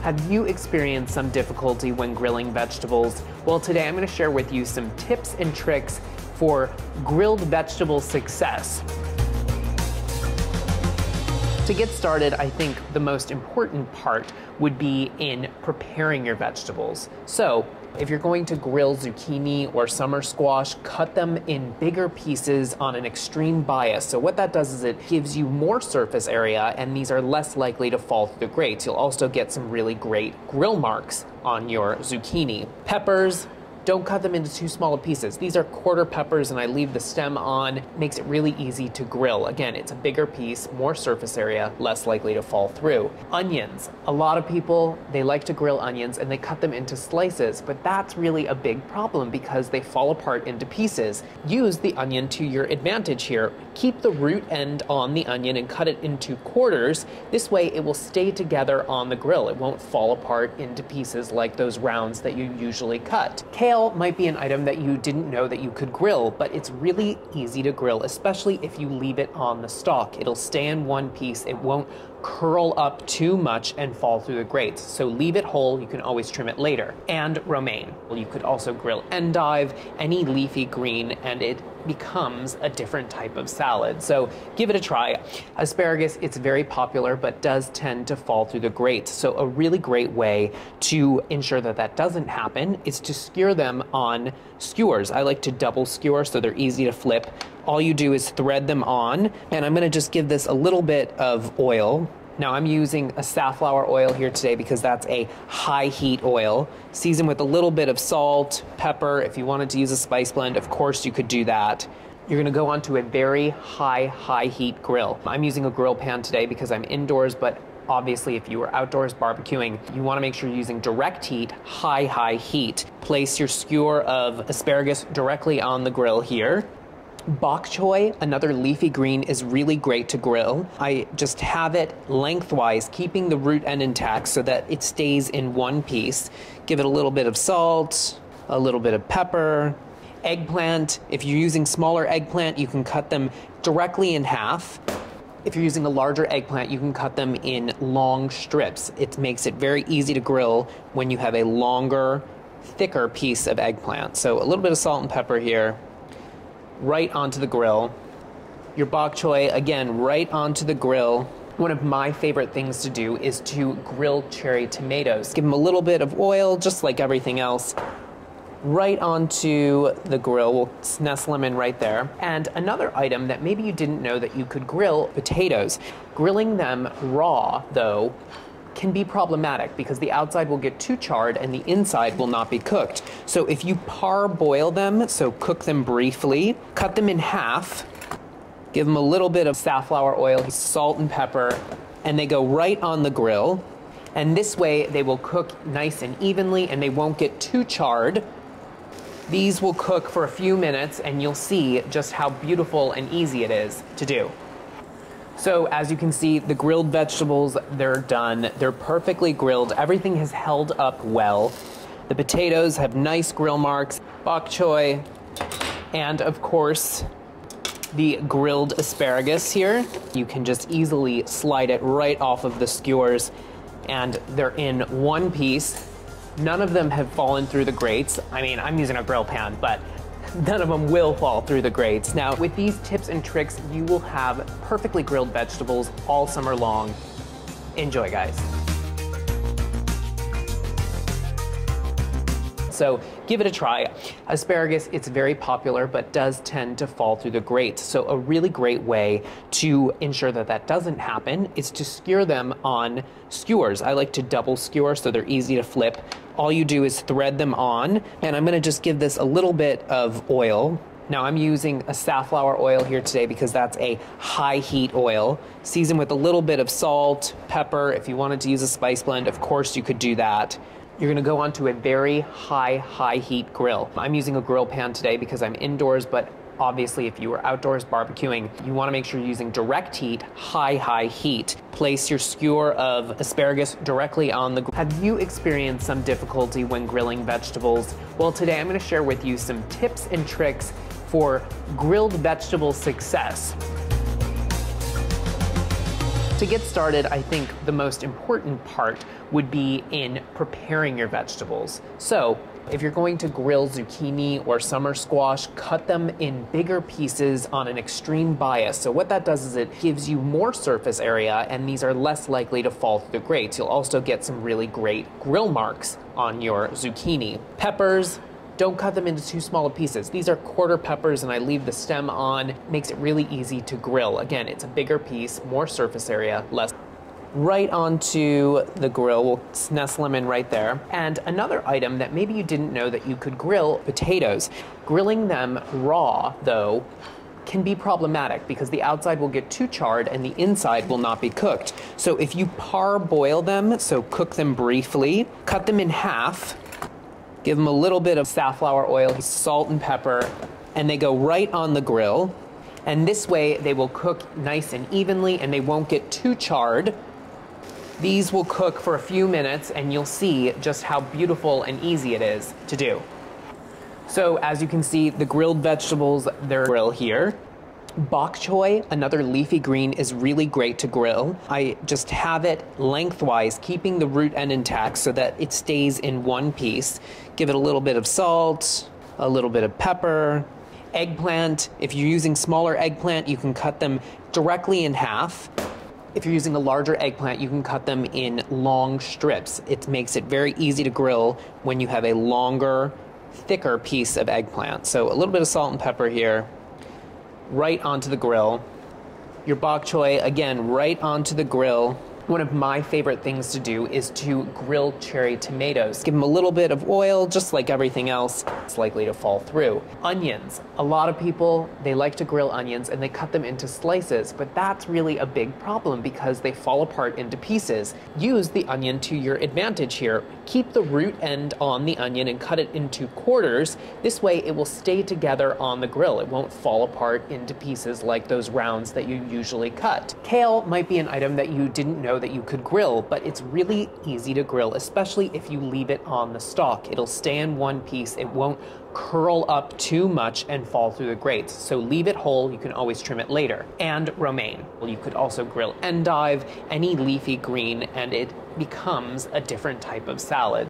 Have you experienced some difficulty when grilling vegetables? Well, today I'm going to share with you some tips and tricks for grilled vegetable success. To get started, I think the most important part would be in preparing your vegetables. So, if you're going to grill zucchini or summer squash, cut them in bigger pieces on an extreme bias. So what that does is it gives you more surface area and these are less likely to fall through the grates. You'll also get some really great grill marks on your zucchini. Peppers, don't cut them into too small pieces. These are quarter peppers and I leave the stem on. Makes it really easy to grill. Again, it's a bigger piece, more surface area, less likely to fall through. Onions. A lot of people, they like to grill onions and they cut them into slices, but that's really a big problem because they fall apart into pieces. Use the onion to your advantage here. Keep the root end on the onion and cut it into quarters. This way it will stay together on the grill. It won't fall apart into pieces like those rounds that you usually cut. Kale Might be an item that you didn't know that you could grill, but it's really easy to grill, especially if you leave it on the stalk. It'll stay in one piece. It won't curl up too much and fall through the grates. So leave it whole, you can always trim it later. And romaine. Well, you could also grill endive, any leafy green, and it becomes a different type of salad. So give it a try. Asparagus, it's very popular, but does tend to fall through the grates. So a really great way to ensure that that doesn't happen is to skewer them on skewers. I like to double skewer so they're easy to flip all you do is thread them on, and I'm gonna just give this a little bit of oil. Now I'm using a safflower oil here today because that's a high heat oil. Season with a little bit of salt, pepper. If you wanted to use a spice blend, of course you could do that. You're gonna go onto a very high, high heat grill. I'm using a grill pan today because I'm indoors, but Obviously, if you were outdoors barbecuing, you wanna make sure you're using direct heat, high, high heat. Place your skewer of asparagus directly on the grill here. Bok choy, another leafy green, is really great to grill. I just have it lengthwise, keeping the root end intact so that it stays in one piece. Give it a little bit of salt, a little bit of pepper. Eggplant, if you're using smaller eggplant, you can cut them directly in half. If you're using a larger eggplant, you can cut them in long strips. It makes it very easy to grill when you have a longer, thicker piece of eggplant. So a little bit of salt and pepper here right onto the grill. Your bok choy, again, right onto the grill. One of my favorite things to do is to grill cherry tomatoes. Give them a little bit of oil, just like everything else, right onto the grill. We'll nestle them in right there. And another item that maybe you didn't know that you could grill potatoes. Grilling them raw, though, can be problematic because the outside will get too charred and the inside will not be cooked. So if you parboil them, so cook them briefly, cut them in half, give them a little bit of safflower oil, salt and pepper, and they go right on the grill. And this way they will cook nice and evenly and they won't get too charred. These will cook for a few minutes and you'll see just how beautiful and easy it is to do. So as you can see, the grilled vegetables, they're done. They're perfectly grilled. Everything has held up well. The potatoes have nice grill marks, bok choy, and of course, the grilled asparagus here. You can just easily slide it right off of the skewers and they're in one piece. None of them have fallen through the grates. I mean, I'm using a grill pan, but none of them will fall through the grates. Now, with these tips and tricks, you will have perfectly grilled vegetables all summer long. Enjoy, guys. So give it a try. Asparagus, it's very popular, but does tend to fall through the grates. So a really great way to ensure that that doesn't happen is to skewer them on skewers. I like to double skewer so they're easy to flip. All you do is thread them on, and I'm gonna just give this a little bit of oil now I'm using a safflower oil here today because that's a high heat oil. Season with a little bit of salt, pepper. If you wanted to use a spice blend, of course you could do that. You're gonna go onto a very high, high heat grill. I'm using a grill pan today because I'm indoors, but Obviously, if you are outdoors barbecuing, you wanna make sure you're using direct heat, high, high heat. Place your skewer of asparagus directly on the grill. Have you experienced some difficulty when grilling vegetables? Well, today I'm gonna share with you some tips and tricks for grilled vegetable success. To get started, I think the most important part would be in preparing your vegetables. So, if you're going to grill zucchini or summer squash, cut them in bigger pieces on an extreme bias. So what that does is it gives you more surface area and these are less likely to fall through the grates. You'll also get some really great grill marks on your zucchini. Peppers, don't cut them into too small pieces. These are quarter peppers and I leave the stem on. Makes it really easy to grill. Again, it's a bigger piece, more surface area, less right onto the grill. We'll nestle them in right there. And another item that maybe you didn't know that you could grill potatoes. Grilling them raw, though, can be problematic because the outside will get too charred and the inside will not be cooked. So if you parboil them, so cook them briefly, cut them in half, Give them a little bit of safflower oil, salt and pepper, and they go right on the grill. And this way they will cook nice and evenly and they won't get too charred. These will cook for a few minutes and you'll see just how beautiful and easy it is to do. So as you can see, the grilled vegetables, they're grill here. Bok choy, another leafy green, is really great to grill. I just have it lengthwise, keeping the root end intact so that it stays in one piece. Give it a little bit of salt, a little bit of pepper. Eggplant, if you're using smaller eggplant, you can cut them directly in half. If you're using a larger eggplant, you can cut them in long strips. It makes it very easy to grill when you have a longer, thicker piece of eggplant. So a little bit of salt and pepper here right onto the grill. Your bok choy, again, right onto the grill. One of my favorite things to do is to grill cherry tomatoes. Give them a little bit of oil, just like everything else. It's likely to fall through. Onions. A lot of people, they like to grill onions and they cut them into slices, but that's really a big problem because they fall apart into pieces. Use the onion to your advantage here. Keep the root end on the onion and cut it into quarters. This way it will stay together on the grill. It won't fall apart into pieces like those rounds that you usually cut. Kale might be an item that you didn't know that you could grill, but it's really easy to grill, especially if you leave it on the stalk. It'll stay in one piece. It won't curl up too much and fall through the grates. So leave it whole, you can always trim it later. And romaine. Well, you could also grill endive, any leafy green, and it becomes a different type of salad.